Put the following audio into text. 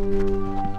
Música